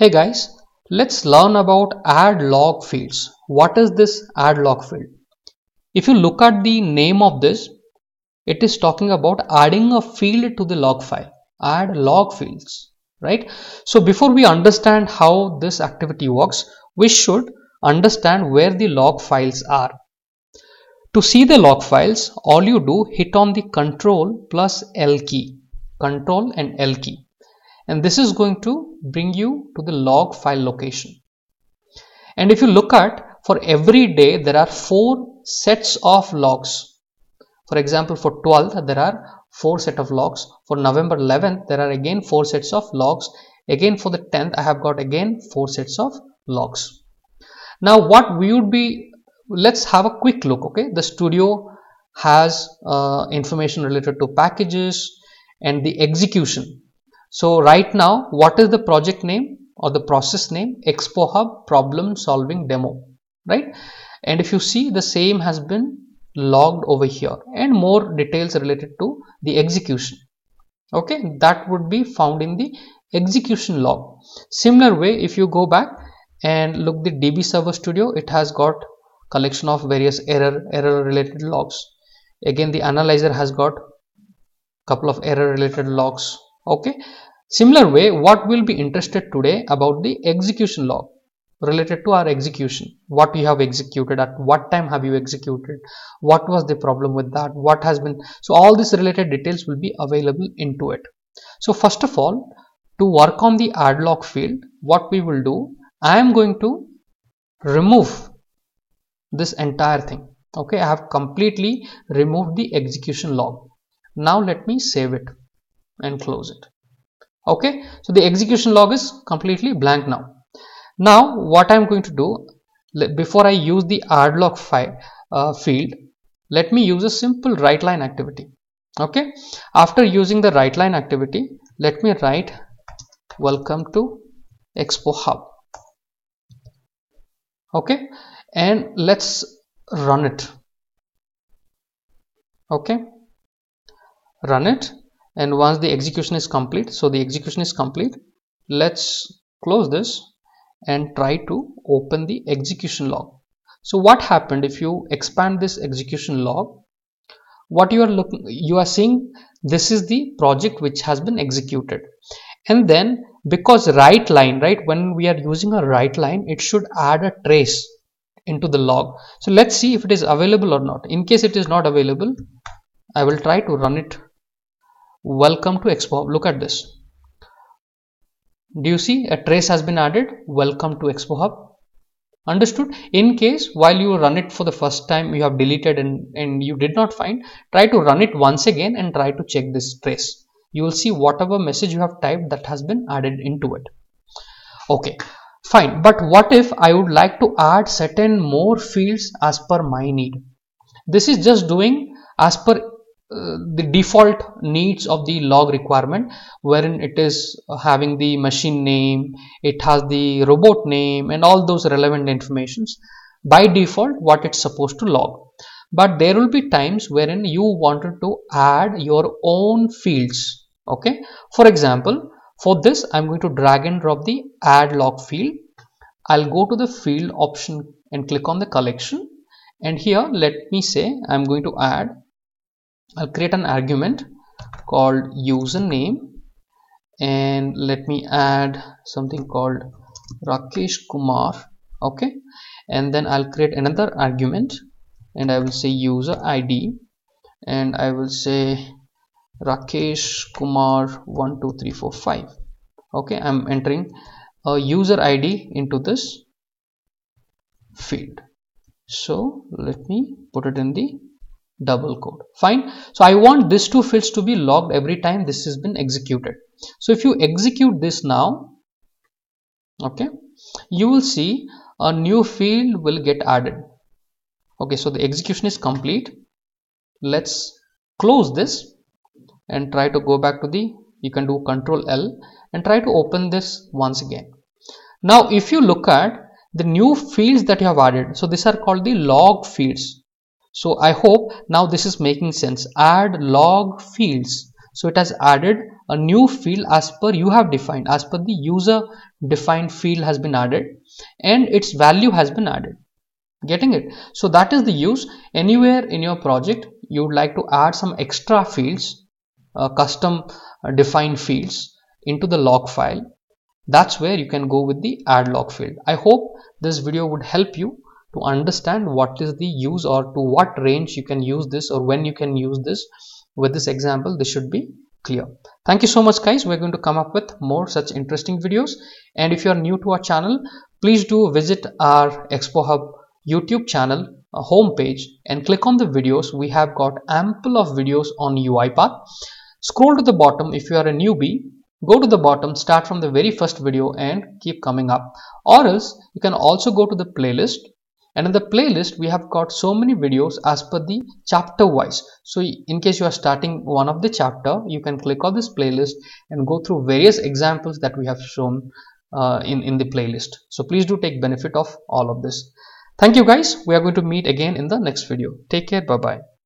Hey guys, let's learn about add log fields. What is this add log field? If you look at the name of this, it is talking about adding a field to the log file. Add log fields, right? So before we understand how this activity works, we should understand where the log files are. To see the log files, all you do hit on the control plus L key, control and L key and this is going to bring you to the log file location. And if you look at for every day there are four sets of logs. For example for 12th there are four set of logs. For November 11th there are again four sets of logs. Again for the 10th I have got again four sets of logs. Now what we would be let's have a quick look okay? The studio has uh, information related to packages and the execution so right now, what is the project name or the process name? Expo Hub problem solving demo, right? And if you see the same has been logged over here and more details related to the execution. Okay, that would be found in the execution log. Similar way, if you go back and look the DB Server Studio, it has got collection of various error error related logs. Again, the analyzer has got a couple of error related logs okay. Similar way what we'll be interested today about the execution log related to our execution. What you have executed at what time have you executed what was the problem with that what has been so all these related details will be available into it. So first of all to work on the add log field what we will do i am going to remove this entire thing. Okay i have completely removed the execution log. Now let me save it and close it. Okay so the execution log is completely blank now. Now what i'm going to do before i use the add log file uh, field let me use a simple write line activity. Okay after using the write line activity let me write welcome to expo hub. Okay and let's run it. Okay run it and once the execution is complete so the execution is complete let's close this and try to open the execution log. So what happened? If you expand this execution log what you are looking you are seeing this is the project which has been executed. And then because write line right when we are using a write line it should add a trace into the log. So let's see if it is available or not. In case it is not available i will try to run it welcome to expo. Look at this. Do you see a trace has been added? Welcome to expo hub. Understood. In case while you run it for the first time you have deleted and, and you did not find try to run it once again and try to check this trace. You will see whatever message you have typed that has been added into it. Okay fine. But what if i would like to add certain more fields as per my need? This is just doing as per uh, the default needs of the log requirement wherein it is having the machine name it has the robot name and all those relevant informations. By default what it's supposed to log. But there will be times wherein you wanted to add your own fields okay? For example for this i'm going to drag and drop the add log field. I'll go to the field option and click on the collection. And here let me say i'm going to add I'll create an argument called username and let me add something called Rakesh Kumar okay? And then I'll create another argument and I will say user ID and I will say Rakesh Kumar 12345 okay? I'm entering a user ID into this field. So let me put it in the double quote fine. So i want these two fields to be logged every time this has been executed. So if you execute this now okay you will see a new field will get added. Okay so the execution is complete. Let's close this and try to go back to the you can do control L and try to open this once again. Now if you look at the new fields that you have added so these are called the log fields so i hope now this is making sense. Add log fields. So it has added a new field as per you have defined as per the user defined field has been added and its value has been added. Getting it? So that is the use. Anywhere in your project you would like to add some extra fields uh, custom uh, defined fields into the log file. That's where you can go with the add log field. I hope this video would help you to understand what is the use or to what range you can use this or when you can use this. With this example this should be clear. Thank you so much guys. We're going to come up with more such interesting videos. And if you are new to our channel please do visit our expo hub youtube channel uh, homepage and click on the videos. We have got ample of videos on uipath scroll to the bottom if you are a newbie. Go to the bottom start from the very first video and keep coming up. Or else you can also go to the playlist and in the playlist we have got so many videos as per the chapter wise so in case you are starting one of the chapter you can click on this playlist and go through various examples that we have shown uh, in in the playlist. So please do take benefit of all of this. Thank you guys. We are going to meet again in the next video. Take care. Bye bye